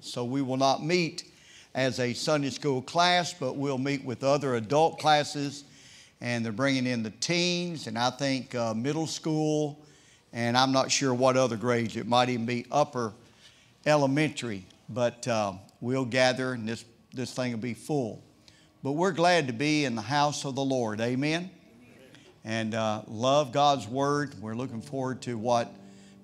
So we will not meet as a Sunday school class, but we'll meet with other adult classes. And they're bringing in the teens, and I think uh, middle school, and I'm not sure what other grades. It might even be upper elementary, but uh, we'll gather, and this, this thing will be full. But we're glad to be in the house of the Lord. Amen. And uh, love God's word. We're looking forward to what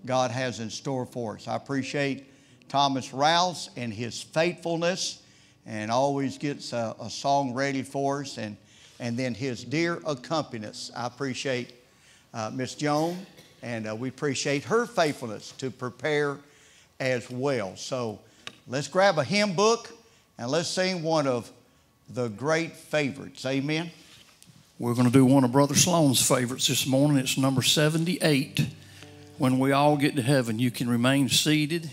God has in store for us. I appreciate Thomas Rouse and his faithfulness and always gets a, a song ready for us. And, and then his dear accompanist. I appreciate uh, Miss Joan, and uh, we appreciate her faithfulness to prepare as well. So let's grab a hymn book and let's sing one of the great favorites. Amen. We're going to do one of Brother Sloan's favorites this morning. It's number 78. When we all get to heaven, you can remain seated.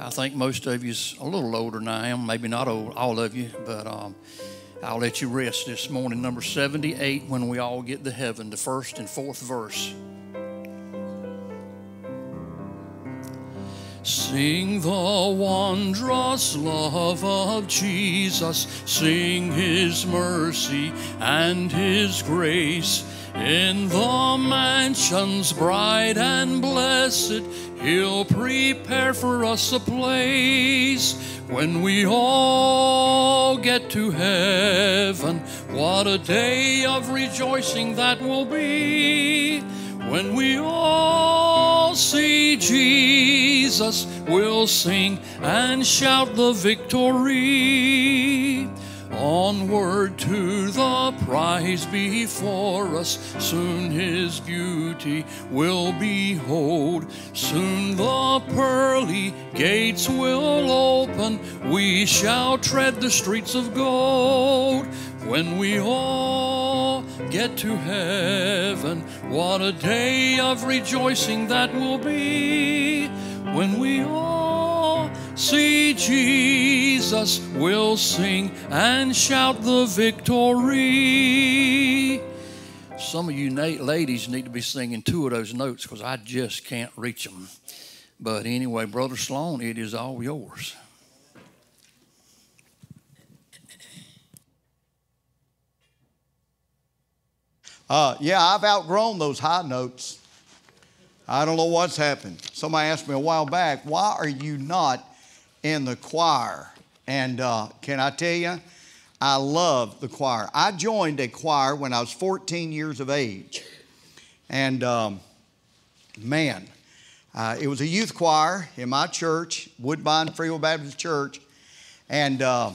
I think most of you's a little older than I am, maybe not old, all of you, but um, I'll let you rest this morning. Number 78, when we all get to heaven, the first and fourth verse. Sing the wondrous love of Jesus, sing his mercy and his grace. In the mansions bright and blessed, He'll prepare for us a place when we all get to heaven. What a day of rejoicing that will be when we all see Jesus. We'll sing and shout the victory. Onward to the prize before us, soon his beauty will behold. Soon the pearly gates will open, we shall tread the streets of gold. When we all get to heaven, what a day of rejoicing that will be. When we all see Jesus, we'll sing and shout the victory. Some of you ladies need to be singing two of those notes because I just can't reach them. But anyway, Brother Sloan, it is all yours. Uh, yeah, I've outgrown those high notes. I don't know what's happened. Somebody asked me a while back, why are you not in the choir? And uh, can I tell you, I love the choir. I joined a choir when I was 14 years of age. And um, man, uh, it was a youth choir in my church, Woodbine Free Will Baptist Church. And uh,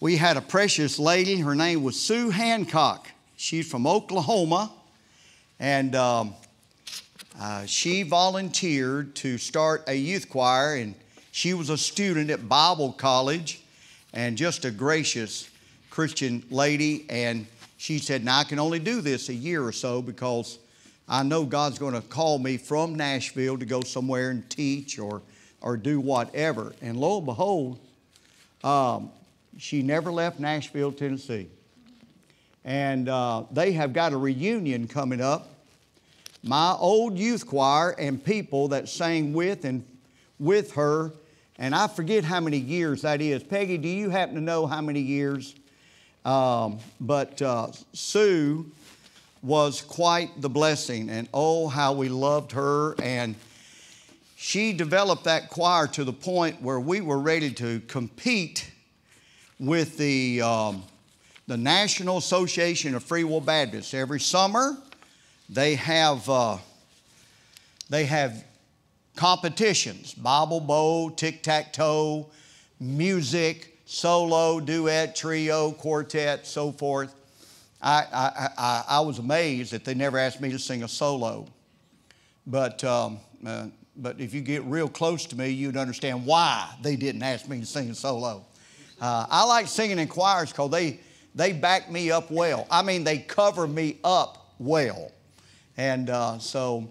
we had a precious lady. Her name was Sue Hancock. She's from Oklahoma. And um, uh, she volunteered to start a youth choir. And she was a student at Bible College and just a gracious Christian lady. And she said, Now I can only do this a year or so because I know God's going to call me from Nashville to go somewhere and teach or, or do whatever. And lo and behold, um, she never left Nashville, Tennessee. And uh, they have got a reunion coming up. My old youth choir and people that sang with and with her, and I forget how many years that is. Peggy, do you happen to know how many years? Um, but uh, Sue was quite the blessing, and oh, how we loved her. And she developed that choir to the point where we were ready to compete with the. Um, the National Association of Free Will Baptists. Every summer, they have, uh, they have competitions Bible Bowl, tic tac toe, music, solo, duet, trio, quartet, so forth. I, I, I, I, was amazed that they never asked me to sing a solo. But, um, uh, but if you get real close to me, you'd understand why they didn't ask me to sing a solo. Uh, I like singing in choirs because they, they back me up well. I mean, they cover me up well. And uh, so,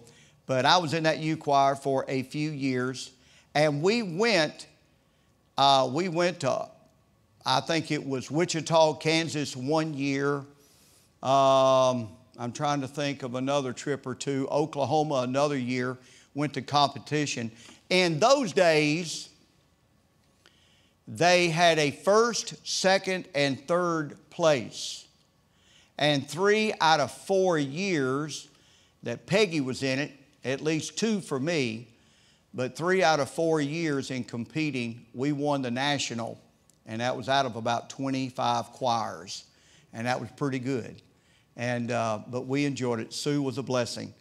but I was in that U choir for a few years, and we went, uh, we went to, I think it was Wichita, Kansas one year. Um, I'm trying to think of another trip or two. Oklahoma another year, went to competition. In those days, they had a first, second, and third place. And three out of four years that Peggy was in it, at least two for me, but three out of four years in competing, we won the national, and that was out of about 25 choirs, and that was pretty good. And uh, but we enjoyed it. Sue was a blessing.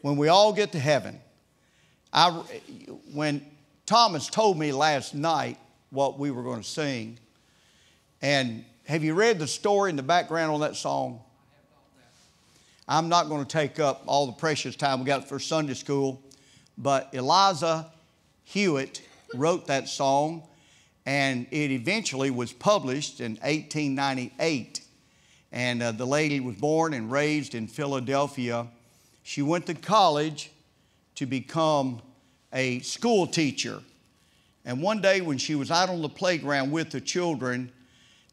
When we all get to heaven, I, when Thomas told me last night what we were going to sing, and have you read the story in the background on that song? I'm not going to take up all the precious time we got for Sunday school, but Eliza Hewitt wrote that song, and it eventually was published in 1898. And uh, the lady was born and raised in Philadelphia. She went to college to become a school teacher. And one day, when she was out on the playground with the children,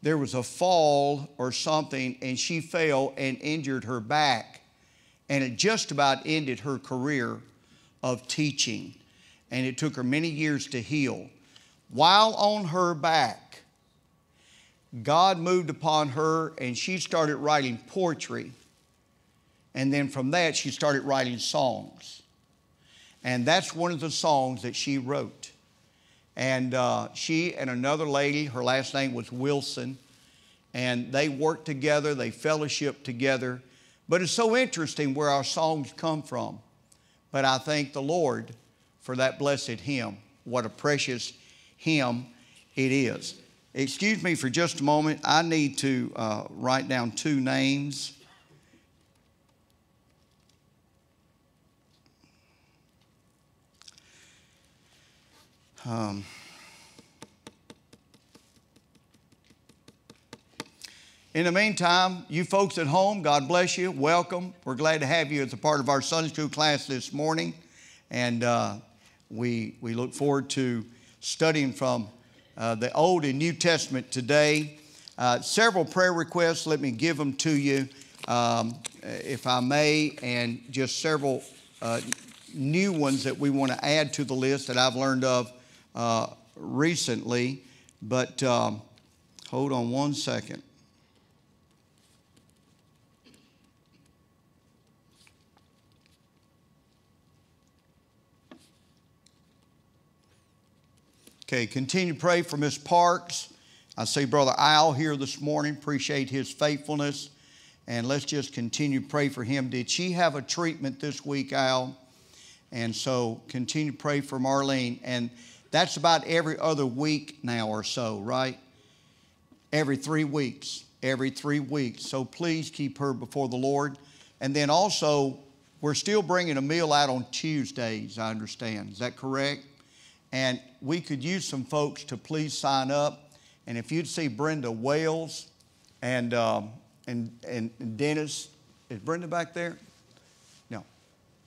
there was a fall or something, and she fell and injured her back. And it just about ended her career of teaching. And it took her many years to heal. While on her back, God moved upon her, and she started writing poetry. And then from that, she started writing songs. And that's one of the songs that she wrote. And uh, she and another lady, her last name was Wilson, and they worked together, they fellowshiped together. But it's so interesting where our songs come from. But I thank the Lord for that blessed hymn. What a precious hymn it is. Excuse me for just a moment. I need to uh, write down two names. Um, in the meantime, you folks at home, God bless you. Welcome. We're glad to have you as a part of our Sunday school class this morning. And uh, we, we look forward to studying from uh, the Old and New Testament today. Uh, several prayer requests. Let me give them to you, um, if I may, and just several uh, new ones that we want to add to the list that I've learned of uh, recently, but um, hold on one second. Okay, continue to pray for Miss Parks. I see Brother Al here this morning. Appreciate his faithfulness. And let's just continue to pray for him. Did she have a treatment this week, Al? And so continue to pray for Marlene. And that's about every other week now or so, right? Every three weeks. Every three weeks. So please keep her before the Lord. And then also, we're still bringing a meal out on Tuesdays, I understand. Is that correct? And we could use some folks to please sign up. And if you'd see Brenda Wales and, um, and, and Dennis, is Brenda back there? No.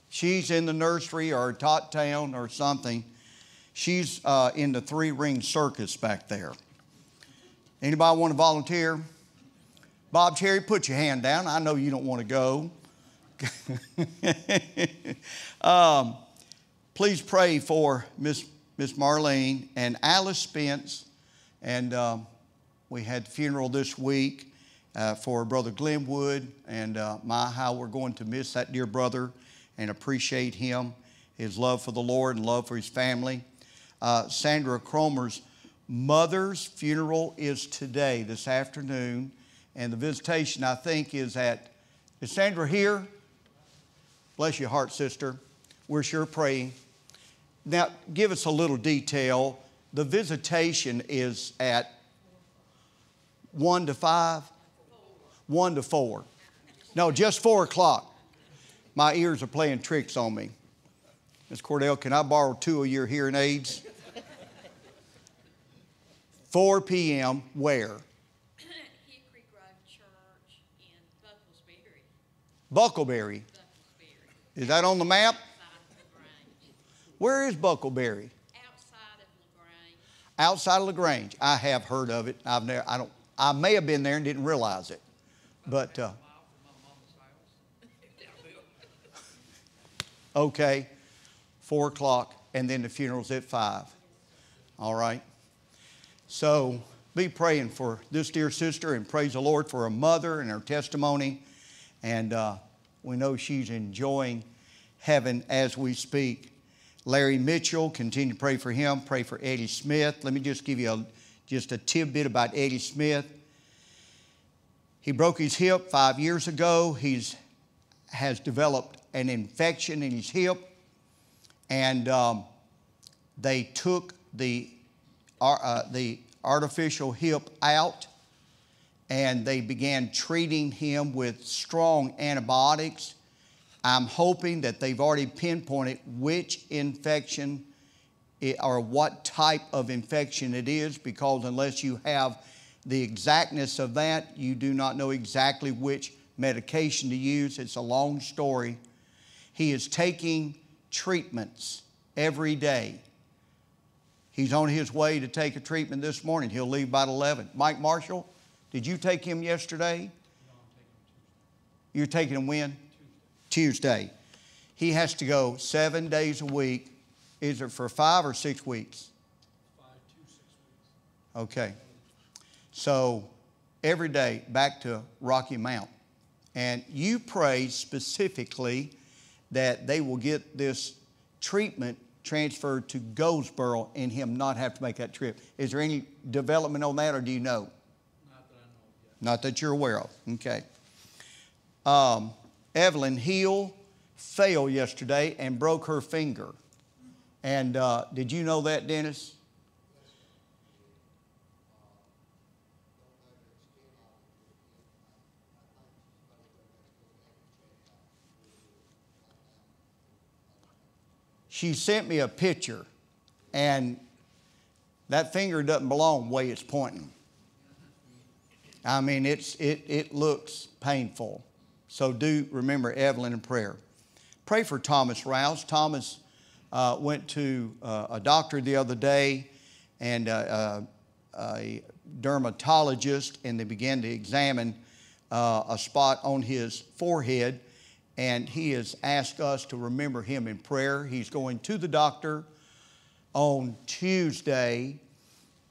She's in the nursery or Tot Town or something. She's uh, in the three ring circus back there. Anybody want to volunteer? Bob Cherry, put your hand down. I know you don't want to go. um, please pray for Miss Miss Marlene and Alice Spence. And um, we had funeral this week uh, for Brother Glenwood. And uh, my, how we're going to miss that dear brother and appreciate him, his love for the Lord and love for his family. Uh, Sandra Cromer's mother's funeral is today, this afternoon, and the visitation, I think, is at. Is Sandra here? Bless your heart, sister. We're sure praying. Now, give us a little detail. The visitation is at 1 to 5? 1 to 4. No, just 4 o'clock. My ears are playing tricks on me. Miss Cordell, can I borrow two of your hearing aids? 4 p.m. Where? Hickory Grove Church in Bucklesbury. Buckleberry. Bucklesbury, Is that on the map? outside of LaGrange. Where is Buckleberry? Outside of LaGrange. Outside of LaGrange. I have heard of it. I've never, I don't, I may have been there and didn't realize it. But, uh, okay, four o'clock, and then the funeral's at five. All right. So be praying for this dear sister and praise the Lord for her mother and her testimony. And uh, we know she's enjoying heaven as we speak. Larry Mitchell, continue to pray for him. Pray for Eddie Smith. Let me just give you a, just a tidbit about Eddie Smith. He broke his hip five years ago. He's has developed an infection in his hip, and um, they took the uh, the artificial hip out, and they began treating him with strong antibiotics. I'm hoping that they've already pinpointed which infection it, or what type of infection it is, because unless you have the exactness of that, you do not know exactly which medication to use. It's a long story. He is taking treatments every day. He's on his way to take a treatment this morning. He'll leave about 11. Mike Marshall, did you take him yesterday? You're taking him when? Tuesday. He has to go seven days a week. Is it for five or six weeks? Six weeks. Okay. So every day back to Rocky Mount. And you pray specifically that they will get this treatment transferred to Goldsboro and him not have to make that trip. Is there any development on that or do you know? Not that I know. Not that you're aware of. Okay. Um, Evelyn Hill fell yesterday and broke her finger. And uh, did you know that, Dennis? She sent me a picture, and that finger doesn't belong the way it's pointing. I mean, it's, it, it looks painful. So do remember Evelyn in prayer. Pray for Thomas Rouse. Thomas uh, went to uh, a doctor the other day and uh, uh a dermatologist, and they began to examine uh, a spot on his forehead. And he has asked us to remember him in prayer. He's going to the doctor on Tuesday,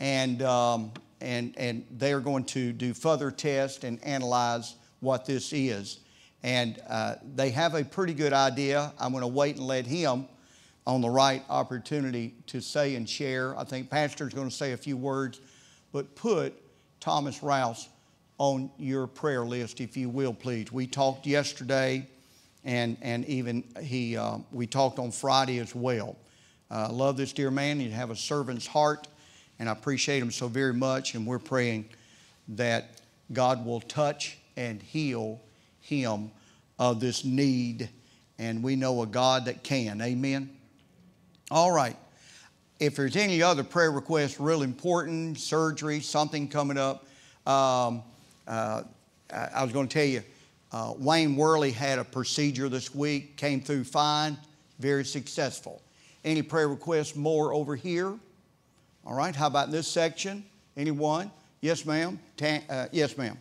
and um, and, and they're going to do further tests and analyze what this is. And uh, they have a pretty good idea. I'm going to wait and let him on the right opportunity to say and share. I think Pastor's going to say a few words, but put Thomas Rouse on your prayer list, if you will, please. We talked yesterday, and, and even he, uh, we talked on Friday as well. I uh, love this dear man. He have a servant's heart and I appreciate him so very much. And we're praying that God will touch and heal him of this need. And we know a God that can. Amen. All right. If there's any other prayer requests, real important, surgery, something coming up, um, uh, I was going to tell you, uh, Wayne Worley had a procedure this week, came through fine, very successful. Any prayer requests more over here? All right, how about this section? Anyone? Yes, ma'am. Ta- uh, yes, ma'am.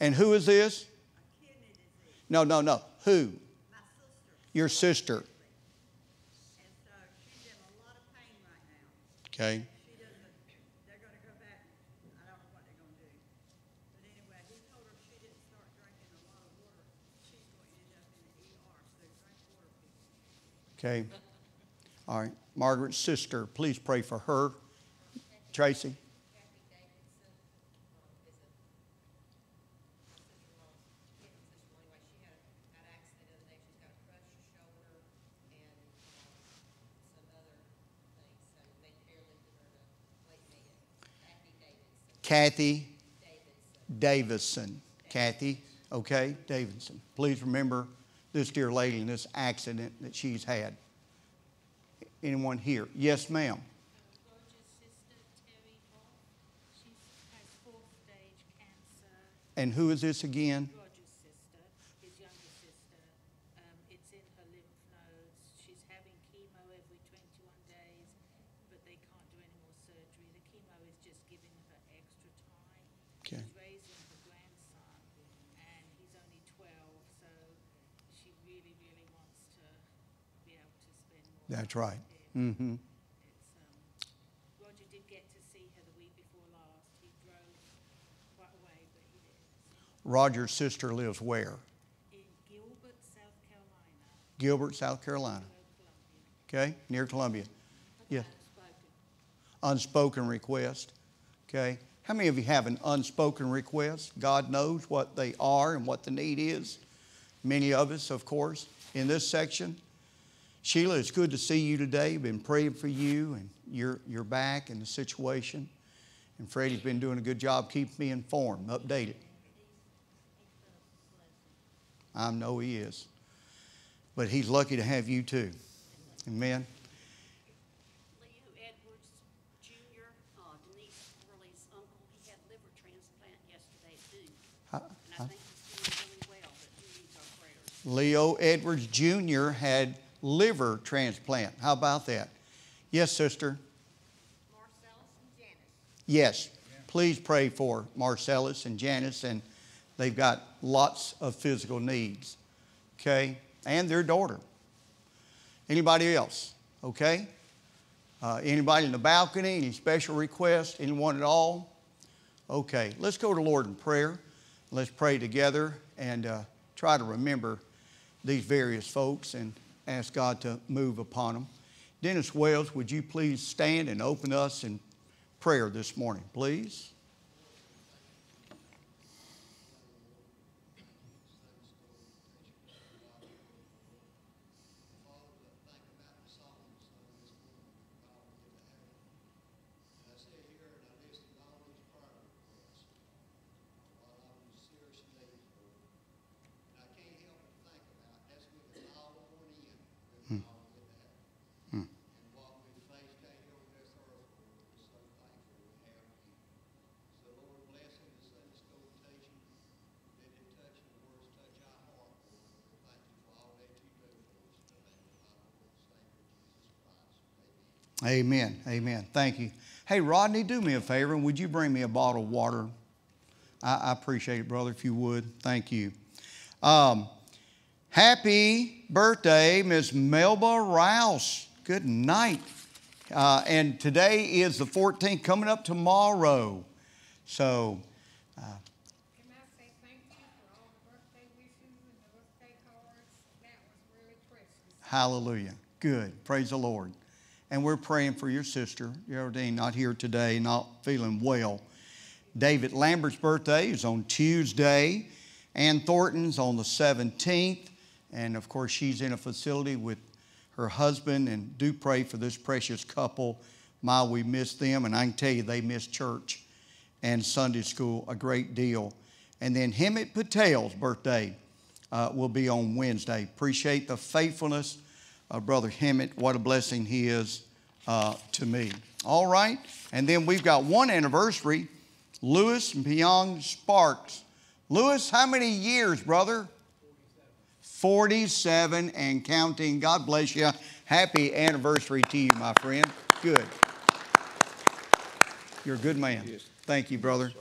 And who is this? No, no, no. Who? My sister. Your sister. And so she's in a lot of pain right now. Okay. She doesn't, they're gonna go back, I don't know what they're gonna do. But anyway, he told her if she didn't start drinking a lot of water, she's going to end up in the ER, so drink water, people. Okay. All right. Margaret's sister, please pray for her. Tracy. Kathy Davidson Davidson. Kathy, okay, Davidson. Please remember this dear lady and this accident that she's had. Anyone here? Yes, ma'am. Roger's sister, Terry Hall. She has fourth stage cancer. And who is this again? That's right. Mm-hmm. Roger's sister lives where? In Gilbert, South Carolina. Gilbert, South Carolina. Okay, near Columbia. Yeah. Unspoken request. Okay. How many of you have an unspoken request? God knows what they are and what the need is. Many of us, of course, in this section, Sheila, it's good to see you today. Been praying for you and you're, you're back in the situation. And Freddie's been doing a good job keeping me informed, updated. I know he is. But he's lucky to have you too. Amen. Leo Edwards Jr., uh, Denise uncle, he had liver transplant yesterday too. Huh? And I think he's doing really well, but he needs our prayers. Leo Edwards Jr. had liver transplant. How about that? Yes, sister. Marcellus and Janice. Yes. Please pray for Marcellus and Janice, and they've got lots of physical needs. Okay? And their daughter. Anybody else? Okay? Uh, anybody in the balcony? Any special requests? Anyone at all? Okay, let's go to Lord in prayer. Let's pray together and uh, try to remember these various folks and ask God to move upon them. Dennis Wells, would you please stand and open us in prayer this morning, please? I sit here and I listen to all these prayer requests while I'm in serious need, Lord. And I can't help but think about that's with it all on in, with all of that. And what we face down here on this earth, Lord, we're so thankful we have you. So Lord, bless him the Sunday school teaching. Let it touch the words, touch our heart, Lord. We thank you for all that you do for us. In the name of our Lord and Savior Jesus Christ. Amen. Amen. Thank you. Hey, Rodney, do me a favor and would you bring me a bottle of water? I, I appreciate it, brother, if you would. Thank you. Um, happy birthday, Miss Melba Rouse. Good night. Uh, and today is the 14th, coming up tomorrow. So, Can I say thank you for all the birthday wishes and birthday cards? That was really precious. Hallelujah. Good. Praise the Lord. And we're praying for your sister, Geraldine, not here today, not feeling well. David Lambert's birthday is on Tuesday. Ann Thornton's on the 17th. And of course, she's in a facility with her husband. And do pray for this precious couple. My, we miss them. And I can tell you, they miss church and Sunday school a great deal. And then Hemit Patel's birthday uh, will be on Wednesday. Appreciate the faithfulness of Brother Hemet, What a blessing he is uh, to me. All right. And then we've got one anniversary Lewis and Pyong Sparks. Lewis, how many years, brother? 47 and counting. God bless you. Happy anniversary to you, my friend. Good. You're a good man. Thank you, brother.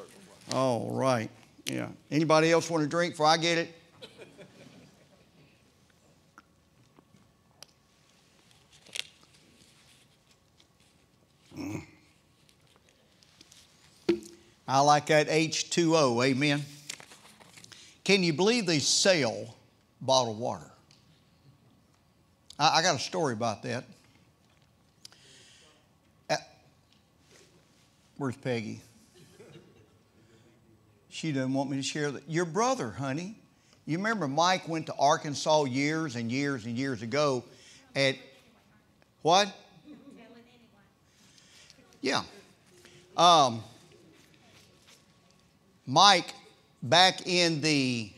All right. Yeah. Anybody else want to drink before I get it? I like that H2O. Amen. Can you believe they sell bottled water? I, I got a story about that. Uh, where's Peggy? She doesn't want me to share that. Your brother, honey. You remember Mike went to Arkansas years and years and years ago at what? Yeah. Um, Mike, back in the,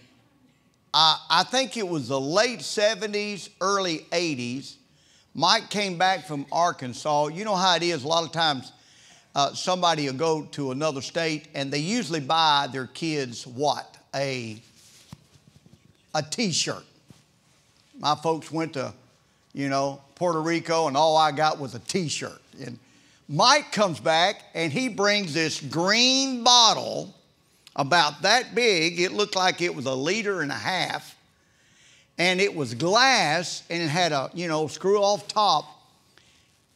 uh, I think it was the late 70s, early 80s, Mike came back from Arkansas. You know how it is, a lot of times uh, somebody will go to another state and they usually buy their kids what? A, a t shirt. My folks went to, you know, Puerto Rico and all I got was a t shirt. And Mike comes back and he brings this green bottle about that big. It looked like it was a liter and a half. And it was glass and it had a, you know, screw off top.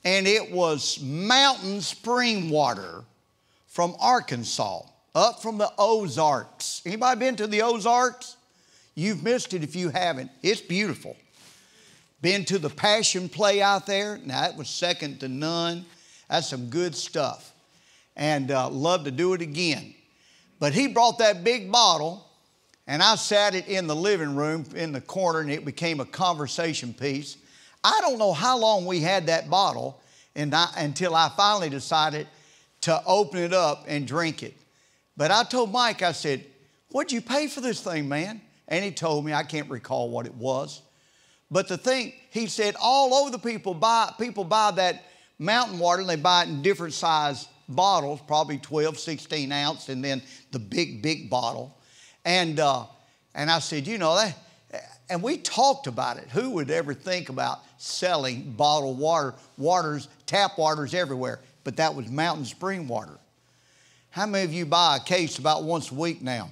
And it was mountain spring water from Arkansas. up from the Ozarks. Anybody been to the Ozarks? You've missed it if you haven't. It's beautiful. Been to the Passion Play out there? Now, that was second to none. That's some good stuff. And uh, love to do it again. But he brought that big bottle, and I sat it in the living room in the corner, and it became a conversation piece. I don't know how long we had that bottle and I, until I finally decided to open it up and drink it. But I told Mike, I said, What'd you pay for this thing, man? And he told me, I can't recall what it was. But the thing, he said, all over the people buy, people buy that mountain water and they buy it in different size bottles, probably 12, 16 ounce, and then the big, big bottle. And, uh, and I said, you know, that, and we talked about it. Who would ever think about selling bottled water, waters, tap waters everywhere? But that was mountain spring water. How many of you buy a case about once a week now?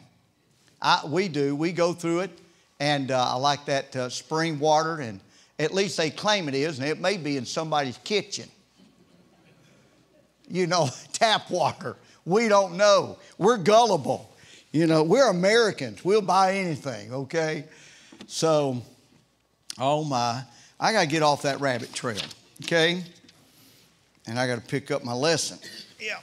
I, we do. We go through it, and uh, I like that uh, spring water, and at least they claim it is, and it may be in somebody's kitchen. You know, tap water. We don't know. We're gullible. You know, we're Americans. We'll buy anything, okay? So, oh my, I got to get off that rabbit trail, okay? And I got to pick up my lesson. Yeah.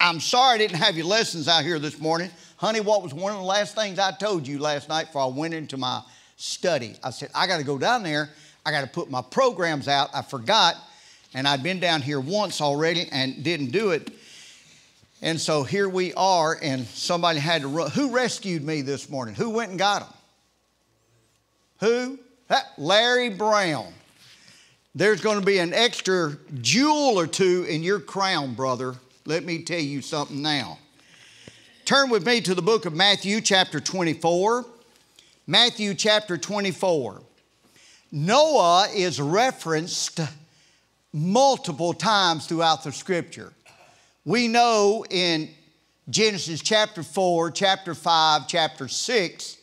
I'm sorry I didn't have your lessons out here this morning. Honey, what was one of the last things I told you last night before I went into my study? I said, I got to go down there. I got to put my programs out. I forgot, and I'd been down here once already and didn't do it. And so here we are, and somebody had to run. Who rescued me this morning? Who went and got them? Who? That Larry Brown. There's going to be an extra jewel or two in your crown, brother. Let me tell you something now. Turn with me to the book of Matthew, chapter 24. Matthew, chapter 24. Noah is referenced multiple times throughout the scripture. We know in Genesis chapter 4, chapter 5, chapter 6,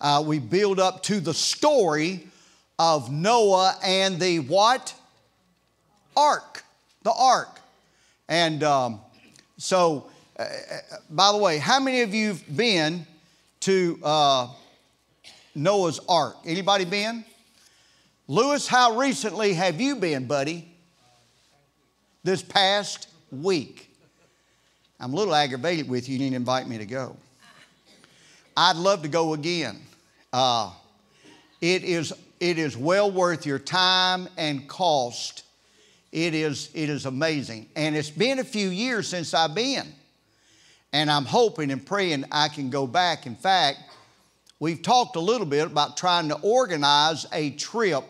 uh, we build up to the story of Noah and the what? Ark. The ark. And um, so, uh, by the way, how many of you have been to uh, Noah's ark? Anybody been? Lewis, how recently have you been, buddy? This past week. I'm a little aggravated with you. You didn't invite me to go. I'd love to go again. Uh, it, is, it is well worth your time and cost. It is, it is amazing. And it's been a few years since I've been. And I'm hoping and praying I can go back. In fact, we've talked a little bit about trying to organize a trip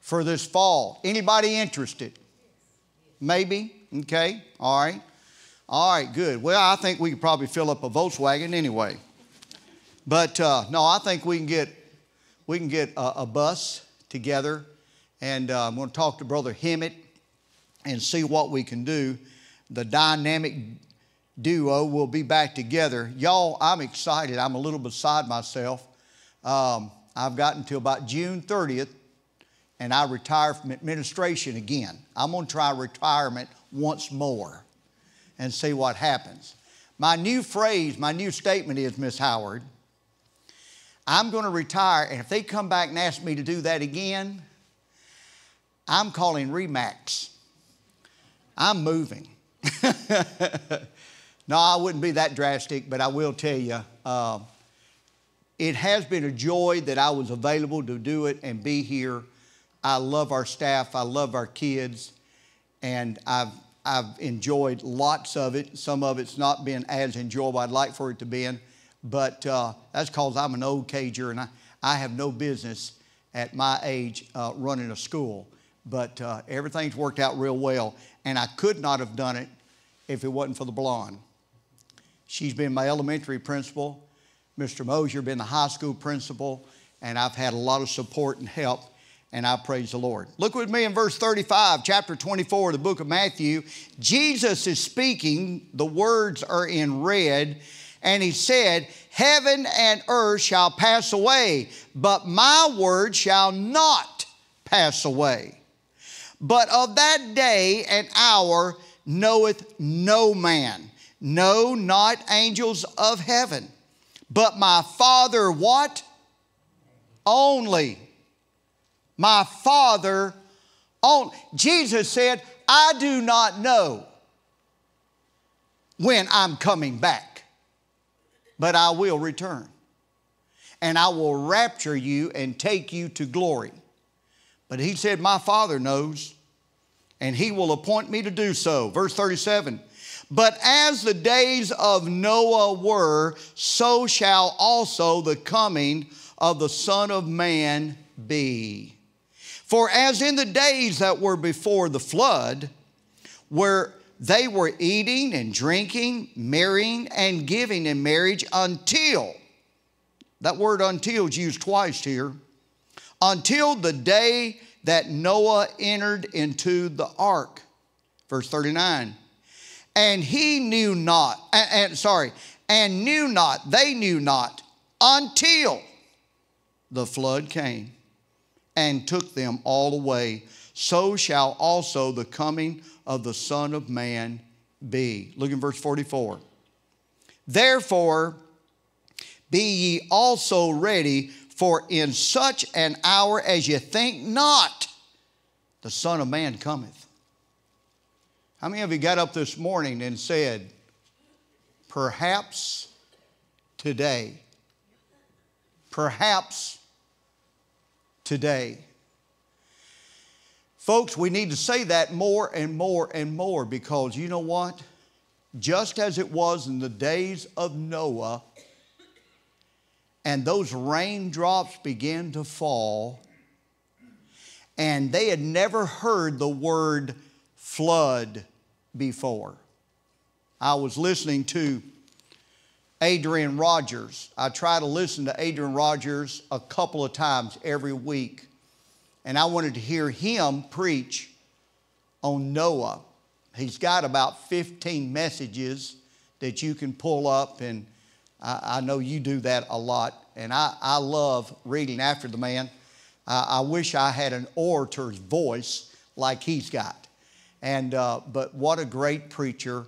for this fall. Anybody interested? Maybe? Okay, all right. All right, good. Well, I think we could probably fill up a Volkswagen anyway. But uh, no, I think we can get we can get a, a bus together, and uh, I'm going to talk to Brother Hemet and see what we can do. The dynamic duo will be back together. Y'all, I'm excited. I'm a little beside myself. Um, I've gotten until about June 30th, and I retire from administration again. I'm going to try retirement once more and see what happens. My new phrase, my new statement is, Miss Howard, I'm going to retire, and if they come back and ask me to do that again, I'm calling RE/MAX. I'm moving. no, I wouldn't be that drastic, but I will tell you, uh, it has been a joy that I was available to do it and be here. I love our staff, I love our kids, and I've, I've enjoyed lots of it. Some of it's not been as enjoyable I'd like for it to be. But uh, that's because I'm an old cager and I, I have no business at my age uh, running a school. But uh, everything's worked out real well, and I could not have done it if it wasn't for the blonde. She's been my elementary principal, Mr. Mosier been the high school principal, and I've had a lot of support and help, and I praise the Lord. Look with me in verse 35, chapter 24 of the book of Matthew. Jesus is speaking, the words are in red and he said, Heaven and earth shall pass away, but my word shall not pass away. But of that day and hour knoweth no man, No, not angels of heaven, but my Father what? Only. My Father only. Jesus said, I do not know when I'm coming back, but I will return. And I will rapture you and take you to glory. But he said, My Father knows, and he will appoint me to do so. Verse 37 But as the days of Noah were, so shall also the coming of the Son of Man be. For as in the days that were before the flood, where they were eating and drinking, marrying and giving in marriage until, that word until is used twice here, until the day that Noah entered into the ark. Verse 39. And he knew not, and, and sorry, and knew not, they knew not until the flood came and took them all away. So shall also the coming of the Son of Man be. Look in verse 44. Therefore, be ye also ready, for in such an hour as ye think not, the Son of Man cometh. How many of you got up this morning and said, perhaps today? Perhaps today. Folks, we need to say that more and more and more because you know what? Just as it was in the days of Noah, and those raindrops began to fall, and they had never heard the word flood before. I was listening to Adrian Rogers. I try to listen to Adrian Rogers a couple of times every week. And I wanted to hear him preach on Noah. He's got about 15 messages that you can pull up, and I, I know you do that a lot. And I, I love reading after the man. I, I wish I had an orator's voice like he's got. And, uh, but what a great preacher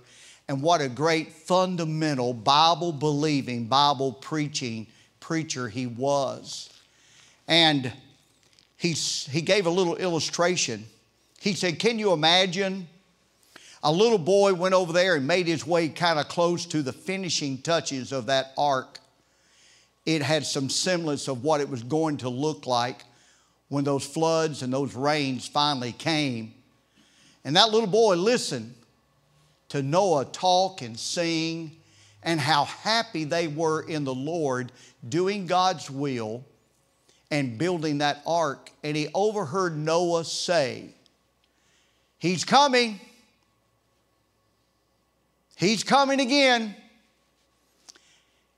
and what a great fundamental Bible believing, Bible preaching preacher he was. And he, he gave a little illustration. He said, Can you imagine? A little boy went over there and made his way kind of close to the finishing touches of that ark. It had some semblance of what it was going to look like when those floods and those rains finally came. And that little boy listened to Noah talk and sing and how happy they were in the Lord doing God's will and building that ark. And he overheard Noah say, He's coming. He's coming again.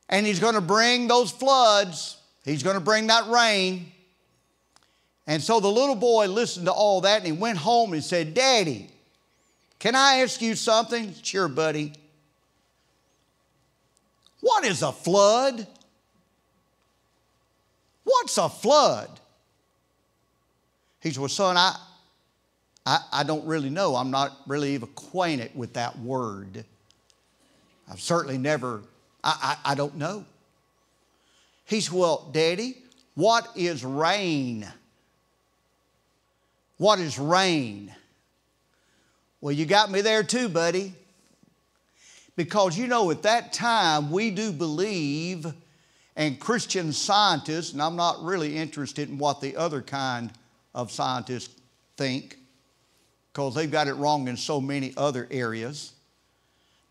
And he's going to bring those floods. He's going to bring that rain. And so the little boy listened to all that and he went home and said, Daddy, can I ask you something? Sure, buddy. What is a flood? What's a flood? He said, Well, son, I, I, I don't really know. I'm not really even acquainted with that word. I've certainly never, I, I, I don't know. He said, Well, Daddy, what is rain? What is rain? Well, you got me there too, buddy. Because you know, at that time, we do believe, and Christian scientists, and I'm not really interested in what the other kind of scientists think, because they've got it wrong in so many other areas.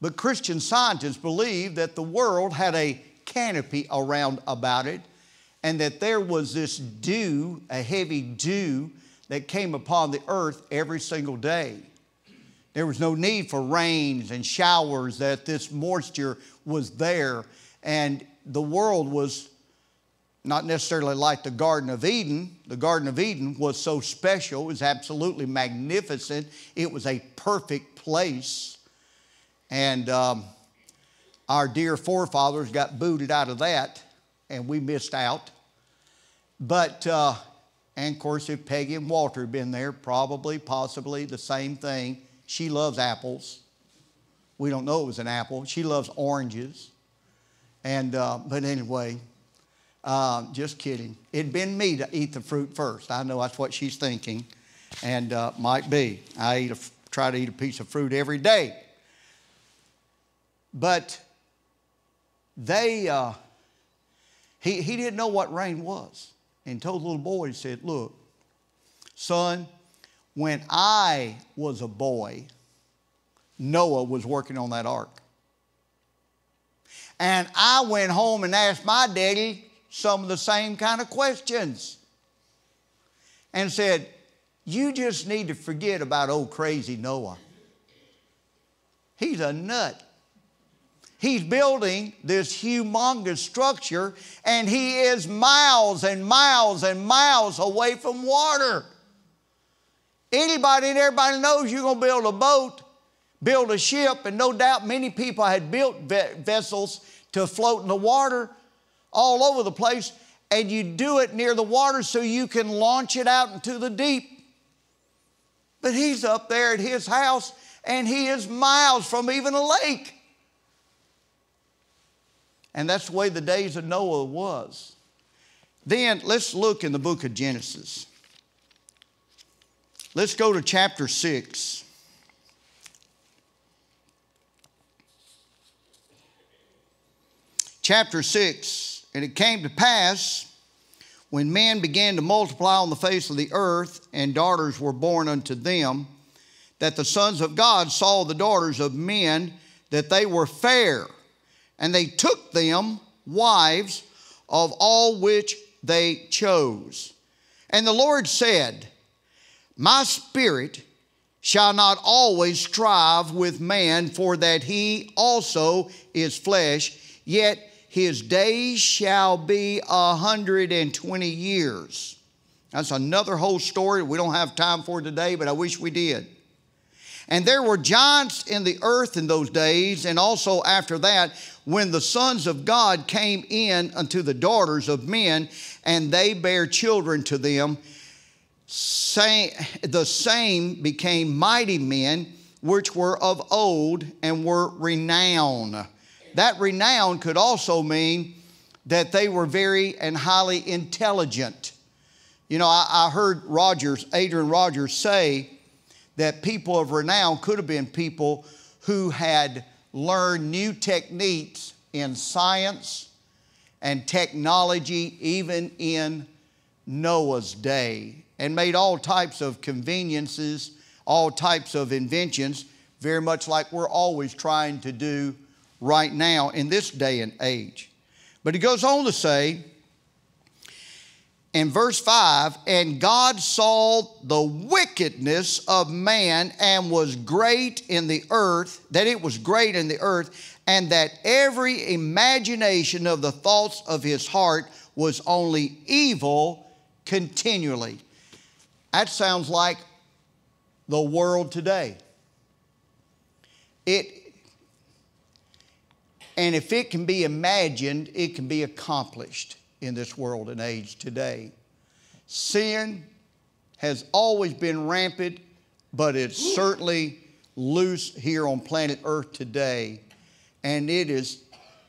But Christian scientists believe that the world had a canopy around about it, and that there was this dew, a heavy dew, that came upon the earth every single day. There was no need for rains and showers, that this moisture was there. And the world was not necessarily like the Garden of Eden. The Garden of Eden was so special, it was absolutely magnificent, it was a perfect place. And um, our dear forefathers got booted out of that, and we missed out. But, uh, and of course, if Peggy and Walter had been there, probably, possibly the same thing she loves apples. We don't know it was an apple. She loves oranges. And, uh, but anyway, uh, just kidding. It'd been me to eat the fruit first. I know that's what she's thinking, and uh, might be. I eat a, try to eat a piece of fruit every day. But they, uh, he, he didn't know what rain was. And told the little boy, he said, Look, son, when I was a boy, Noah was working on that ark. And I went home and asked my daddy some of the same kind of questions and said, You just need to forget about old crazy Noah. He's a nut. He's building this humongous structure and he is miles and miles and miles away from water. Anybody and everybody knows you're going to build a boat, build a ship, and no doubt many people had built vessels to float in the water all over the place, and you do it near the water so you can launch it out into the deep. But he's up there at his house, and he is miles from even a lake. And that's the way the days of Noah was. Then let's look in the book of Genesis. Let's go to chapter 6. Chapter 6 And it came to pass when men began to multiply on the face of the earth, and daughters were born unto them, that the sons of God saw the daughters of men, that they were fair and they took them wives of all which they chose. And the Lord said, My spirit shall not always strive with man, for that he also is flesh, yet his days shall be a hundred and twenty years. That's another whole story. We don't have time for today, but I wish we did. And there were giants in the earth in those days, and also after that, when the sons of God came in unto the daughters of men, and they bare children to them, the same became mighty men, which were of old and were renowned. That renown could also mean that they were very and highly intelligent. You know, I, I heard Rogers, Adrian Rogers, say that people of renown could have been people who had learned new techniques in science and technology, even in Noah's day, and made all types of conveniences, all types of inventions, very much like we're always trying to do right now in this day and age. But he goes on to say, in verse 5 and God saw the wickedness of man and was great in the earth, that it was great in the earth, and that every imagination of the thoughts of his heart was only evil continually. That sounds like the world today. It and if it can be imagined, it can be accomplished in this world and age today. Sin has always been rampant, but it's certainly loose here on planet Earth today. And it is,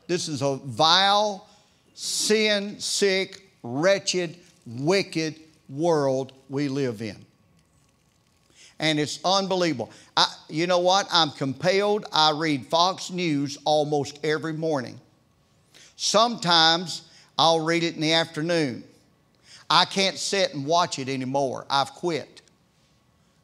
this is a vile, sin sick, wretched, wicked world we live in. And it's unbelievable. I, you know what? I'm compelled. I read Fox News almost every morning. Sometimes I'll read it in the afternoon. I can't sit and watch it anymore. I've quit.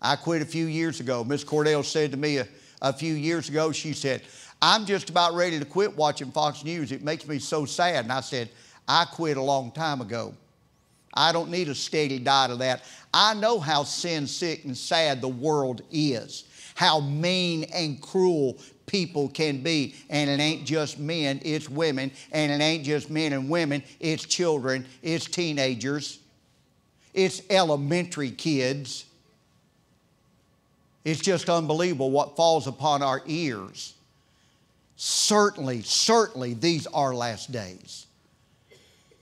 I quit a few years ago. Miss Cordell said to me a, a few years ago, she said, I'm just about ready to quit watching Fox News. It makes me so sad. And I said, I quit a long time ago. I don't need a steady diet of that. I know how sin sick and sad the world is, how mean and cruel people can be. And it ain't just men, it's women. And it ain't just men and women, it's children, it's teenagers, it's elementary kids. It's just unbelievable what falls upon our ears. Certainly, certainly, these are last days.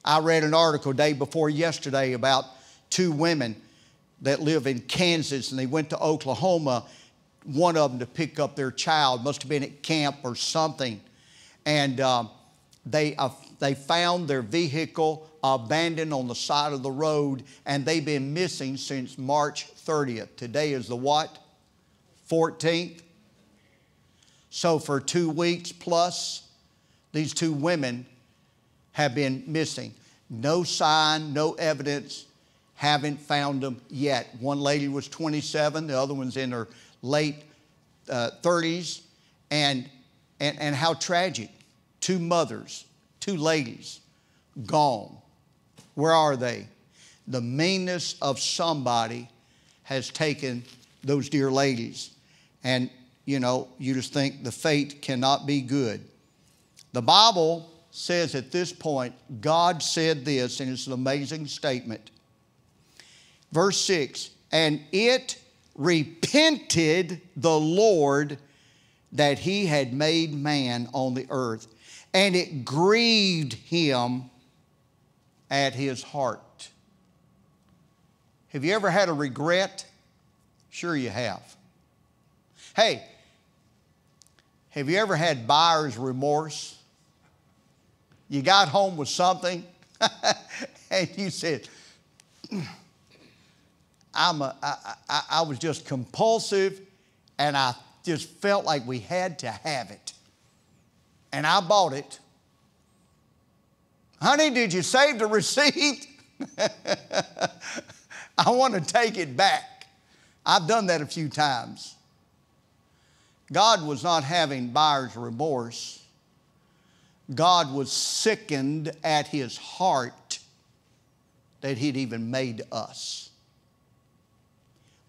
I read an article day before yesterday about two women that live in Kansas and they went to Oklahoma one of them to pick up their child. Must have been at camp or something. And um, they, uh, they found their vehicle abandoned on the side of the road, and they've been missing since March 30th. Today is the what? 14th. So for two weeks plus, these two women have been missing. No sign, no evidence, haven't found them yet. One lady was 27, the other one's in her late uh, 30s. And, and, and how tragic. Two mothers, two ladies, gone. Where are they? The meanness of somebody has taken those dear ladies. And, you know, you just think the fate cannot be good. The Bible says at this point, God said this, and it's an amazing statement. Verse 6 And it repented the Lord that he had made man on the earth, and it grieved him at his heart. Have you ever had a regret? Sure, you have. Hey, have you ever had buyer's remorse? You got home with something and you said, I'm a, I, I, I was just compulsive and I just felt like we had to have it. And I bought it. Honey, did you save the receipt? I want to take it back. I've done that a few times. God was not having buyer's remorse. God was sickened at his heart that he'd even made us.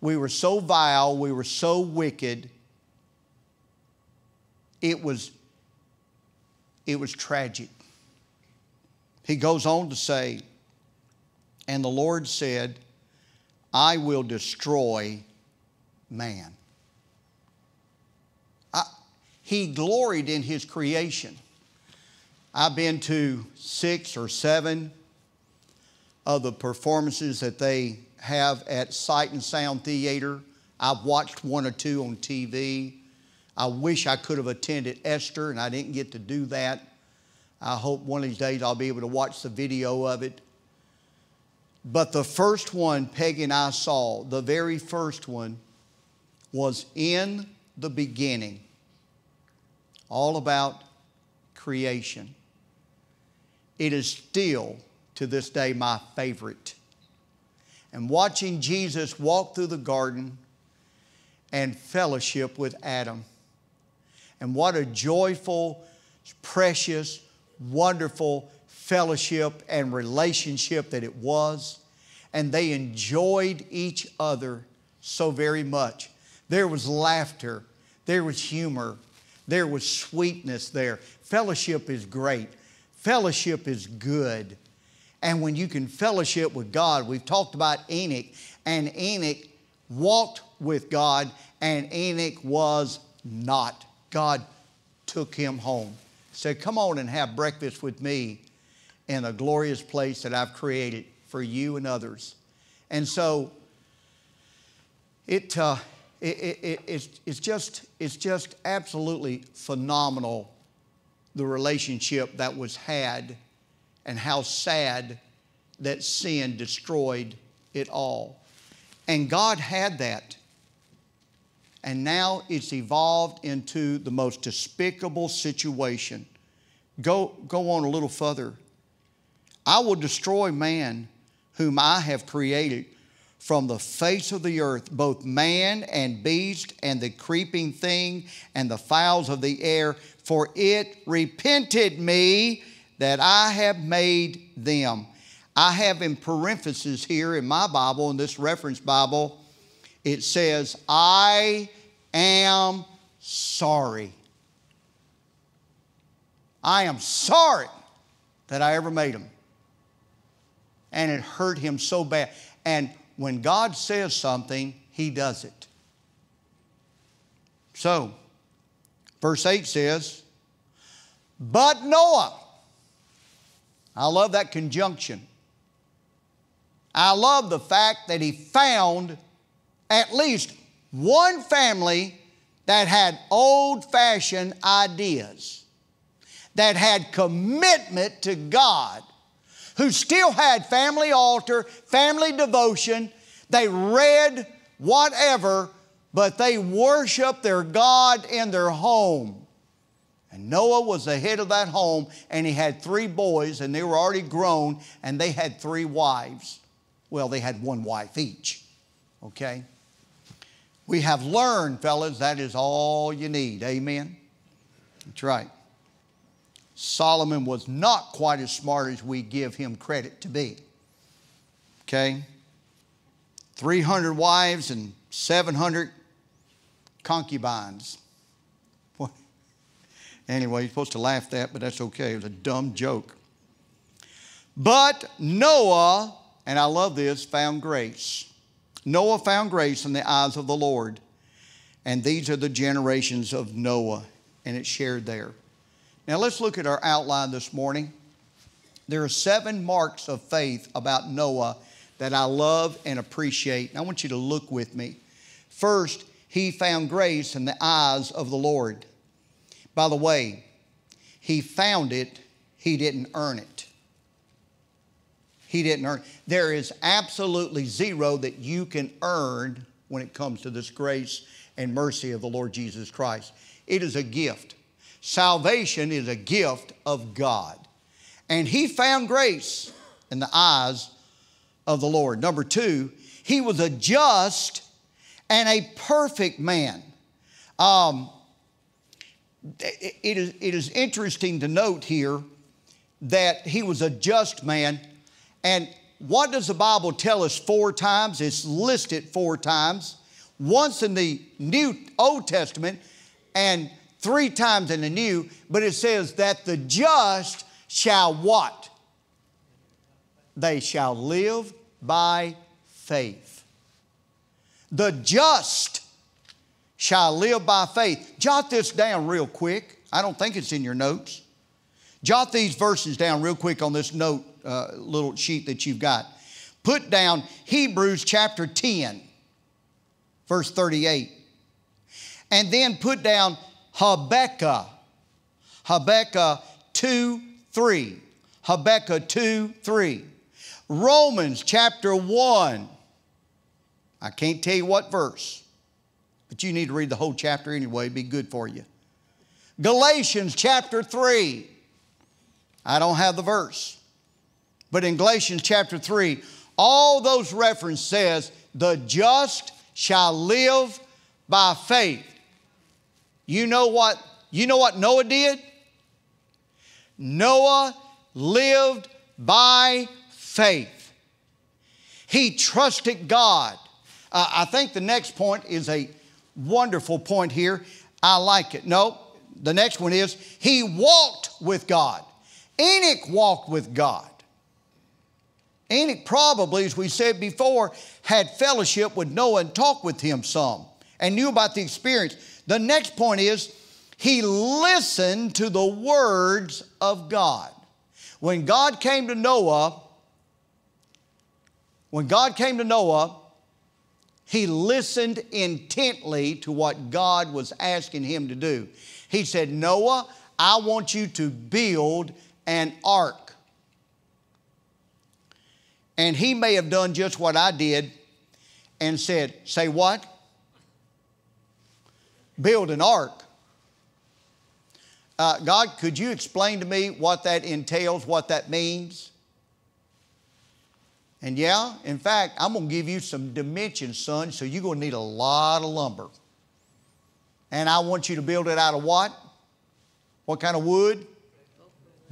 We were so vile, we were so wicked. It was, it was tragic. He goes on to say, And the Lord said, I will destroy man. I, he gloried in his creation. I've been to six or seven of the performances that they have at Sight and Sound Theater. I've watched one or two on TV. I wish I could have attended Esther, and I didn't get to do that. I hope one of these days I'll be able to watch the video of it. But the first one Peggy and I saw, the very first one, was in the beginning, all about creation. It is still to this day my favorite. And watching Jesus walk through the garden and fellowship with Adam. And what a joyful, precious, wonderful fellowship and relationship that it was. And they enjoyed each other so very much. There was laughter, there was humor, there was sweetness there. Fellowship is great, fellowship is good. And when you can fellowship with God, we've talked about Enoch, and Enoch walked with God, and Enoch was not. God took him home. Said, Come on and have breakfast with me in a glorious place that I've created for you and others. And so it, uh, it, it, it's, it's, just, it's just absolutely phenomenal the relationship that was had and how sad that sin destroyed it all. And God had that. And now it's evolved into the most despicable situation. Go, go on a little further. I will destroy man whom I have created from the face of the earth, both man and beast, and the creeping thing, and the fowls of the air, for it repented me that I have made them. I have in parentheses here in my Bible, in this reference Bible, it says, I am sorry. I am sorry that I ever made them. And it hurt him so bad. And when God says something, he does it. So, verse 8 says, But Noah, I love that conjunction. I love the fact that he found at least one family that had old fashioned ideas, that had commitment to God, who still had family altar, family devotion. They read whatever, but they worshiped their God in their home. And Noah was the head of that home, and he had three boys, and they were already grown, and they had three wives. Well, they had one wife each. Okay? We have learned, fellas, that is all you need. Amen? That's right. Solomon was not quite as smart as we give him credit to be. Okay? 300 wives and 700 concubines. What? Anyway, you're supposed to laugh at that, but that's okay. It was a dumb joke. But Noah, and I love this, found grace. Noah found grace in the eyes of the Lord. And these are the generations of Noah, and it's shared there. Now let's look at our outline this morning. There are seven marks of faith about Noah that I love and appreciate. I want you to look with me. First, he found grace in the eyes of the Lord. By the way, he found it, he didn't earn it. He didn't earn. It. There is absolutely zero that you can earn when it comes to this grace and mercy of the Lord Jesus Christ. It is a gift. Salvation is a gift of God. And he found grace in the eyes of the Lord. Number two, he was a just and a perfect man. Um, it, is, it is interesting to note here that he was a just man. And what does the Bible tell us four times? It's listed four times. Once in the New Old Testament and three times in the New, but it says that the just shall what? They shall live by faith. The just shall live by faith. Jot this down real quick. I don't think it's in your notes. Jot these verses down real quick on this note, uh, little sheet that you've got. Put down Hebrews chapter 10, verse 38. And then put down Habakkuk, Habakkuk 2 3. Habakkuk 2 3. Romans chapter 1. I can't tell you what verse, but you need to read the whole chapter anyway, It'd be good for you. Galatians chapter 3. I don't have the verse, but in Galatians chapter 3, all those references says, the just shall live by faith. You know what? You know what Noah did? Noah lived by faith. He trusted God. Uh, I think the next point is a wonderful point here. I like it. No, the next one is he walked with God. Enoch walked with God. Enoch probably, as we said before, had fellowship with Noah and talked with him some and knew about the experience. The next point is he listened to the words of God. When God came to Noah, when God came to Noah, he listened intently to what God was asking him to do. He said, Noah, I want you to build an ark. And he may have done just what I did and said, Say what? Build an ark. Uh, God, could you explain to me what that entails, what that means? And yeah, in fact, I'm going to give you some dimensions, son, so you're going to need a lot of lumber. And I want you to build it out of what? What kind of wood?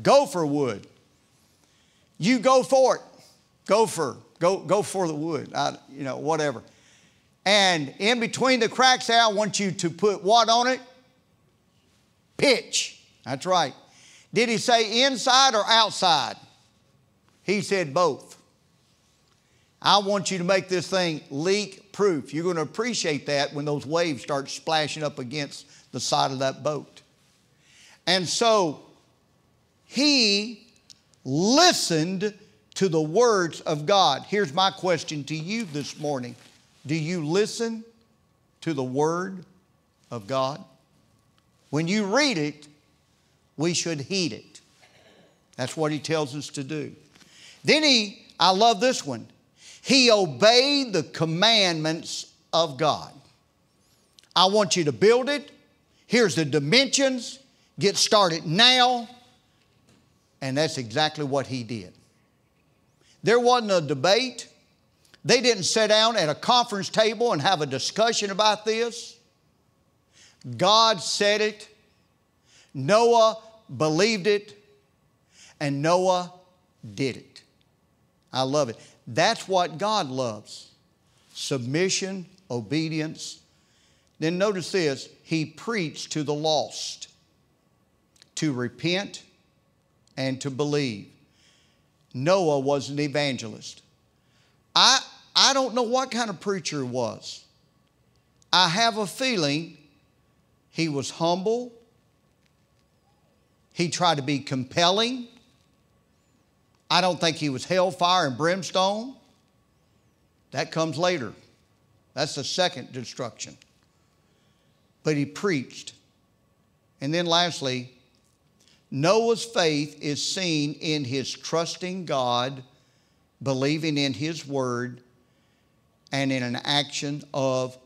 Gopher wood. You go for it. Gopher. Go, go for the wood. I, you know, whatever. And in between the cracks there, I want you to put what on it? Pitch. That's right. Did he say inside or outside? He said both. I want you to make this thing leak proof. You're going to appreciate that when those waves start splashing up against the side of that boat. And so he listened to the words of God. Here's my question to you this morning Do you listen to the word of God. When you read it, we should heed it. That's what he tells us to do. Then he, I love this one, he obeyed the commandments of God. I want you to build it. Here's the dimensions. Get started now. And that's exactly what he did. There wasn't a debate. They didn't sit down at a conference table and have a discussion about this. God said it. Noah believed it. And Noah did it. I love it. That's what God loves submission, obedience. Then notice this He preached to the lost to repent and to believe. Noah was an evangelist. I, I don't know what kind of preacher he was. I have a feeling he was humble. He tried to be compelling. I don't think he was hellfire and brimstone. That comes later. That's the second destruction. But he preached. And then lastly, Noah's faith is seen in his trusting God, believing in his word, and in an action of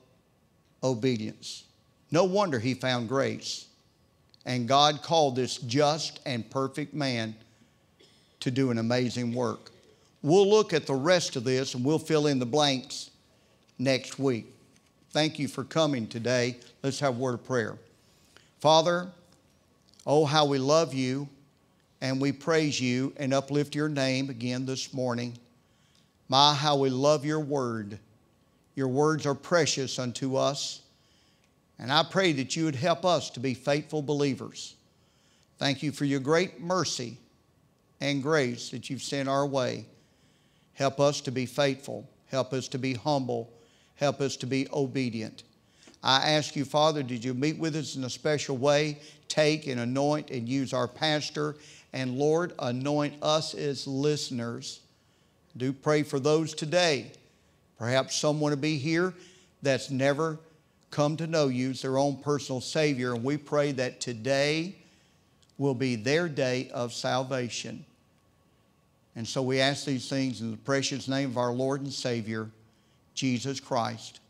obedience. No wonder he found grace. And God called this just and perfect man to do an amazing work. We'll look at the rest of this and we'll fill in the blanks next week. Thank you for coming today. Let's have a word of prayer. Father, oh, how we love you and we praise you and uplift your name again this morning. My, how we love your word. Your words are precious unto us. And I pray that you would help us to be faithful believers. Thank you for your great mercy and grace that you've sent our way. Help us to be faithful. Help us to be humble. Help us to be obedient. I ask you, Father, did you meet with us in a special way? Take and anoint and use our pastor. And Lord, anoint us as listeners. Do pray for those today. Perhaps someone to be here that's never come to know you as their own personal Savior. And we pray that today will be their day of salvation. And so we ask these things in the precious name of our Lord and Savior, Jesus Christ.